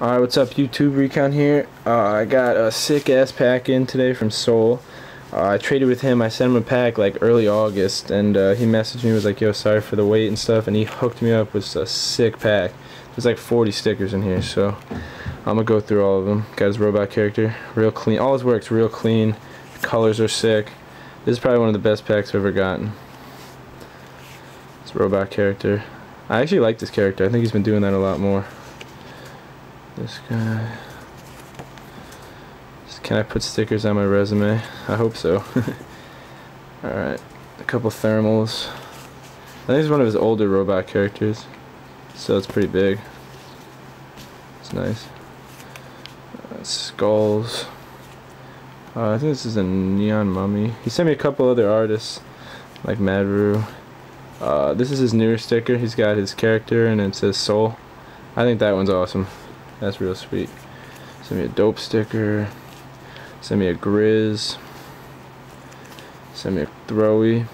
Alright, what's up YouTube? Recon here. Uh, I got a sick ass pack in today from Soul. Uh, I traded with him. I sent him a pack like early August and uh, he messaged me was like, yo, sorry for the wait and stuff and he hooked me up with a sick pack. There's like 40 stickers in here so I'm gonna go through all of them. Got his robot character. Real clean. All his work's real clean. The colors are sick. This is probably one of the best packs I've ever gotten. This robot character. I actually like this character. I think he's been doing that a lot more. This guy. Can I put stickers on my resume? I hope so. Alright. A couple thermals. I think he's one of his older robot characters. So it's pretty big. It's nice. Uh, skulls. Uh, I think this is a Neon Mummy. He sent me a couple other artists. Like Madru. Uh, this is his newer sticker. He's got his character and it says Soul. I think that one's awesome. That's real sweet. Send me a dope sticker. Send me a Grizz. Send me a Throwy.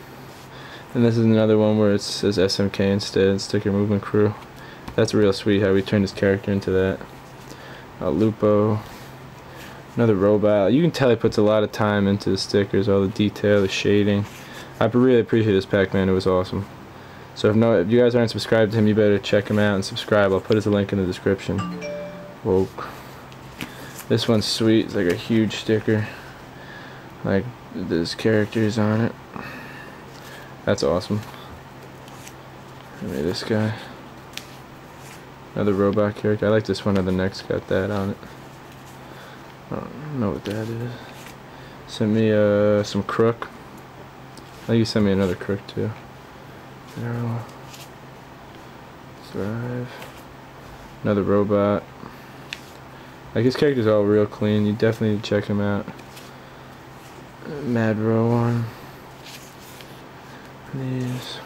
And this is another one where it says SMK instead, Sticker Movement Crew. That's real sweet how we turned his character into that. A Lupo. Another robot. You can tell he puts a lot of time into the stickers, all the detail, the shading. I really appreciate this Pac-Man. It was awesome. So if no, if you guys aren't subscribed to him, you better check him out and subscribe. I'll put his link in the description. This one's sweet. It's like a huge sticker. Like there's characters on it. That's awesome. Maybe this guy. Another robot character. I like this one of the next got that on it. I don't know what that is. Sent me uh, some crook. I think you sent me another crook too. Arrow. Thrive. Another robot. Like his character's all real clean. You definitely need to check him out. Mad Row one. These.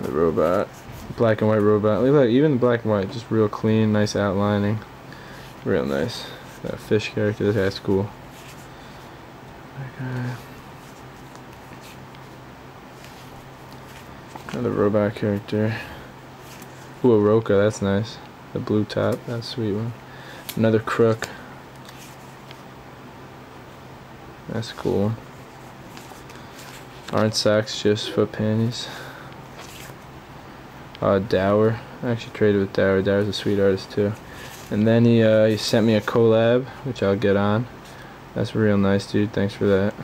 The robot. Black and white robot. Look even black and white, just real clean, nice outlining. Real nice. That fish character, this guy's cool. Okay. Another robot character. Ooh, a Roka, that's nice. The blue top, that's sweet one. Another crook. That's cool. Aren't socks just foot panties? Uh, Dower. I actually traded with Dower. Dower's a sweet artist too. And then he uh, he sent me a collab, which I'll get on. That's real nice, dude. Thanks for that.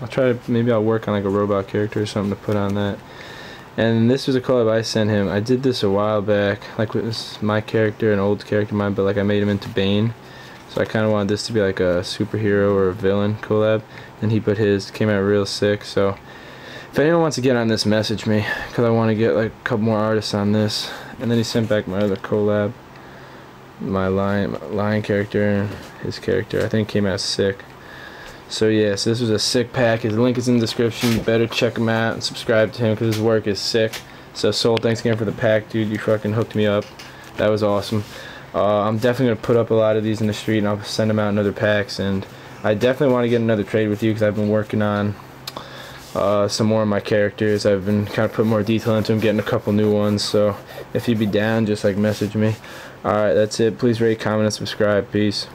I'll try to maybe I'll work on like a robot character or something to put on that. And this was a collab I sent him. I did this a while back, like this my character, an old character of mine, but like I made him into Bane. So I kind of wanted this to be like a superhero or a villain collab. And he put his, came out real sick. So if anyone wants to get on this, message me. Because I want to get like a couple more artists on this. And then he sent back my other collab. My lion, lion character, his character. I think came out sick. So yes, so this was a sick pack. His link is in the description. You better check him out and subscribe to him because his work is sick. So Soul, thanks again for the pack, dude. You fucking hooked me up. That was awesome. Uh, I'm definitely gonna put up a lot of these in the street and I'll send them out in other packs. And I definitely want to get another trade with you because I've been working on uh, some more of my characters. I've been kind of putting more detail into them, getting a couple new ones. So if you'd be down, just like message me. Alright, that's it. Please rate, comment, and subscribe. Peace.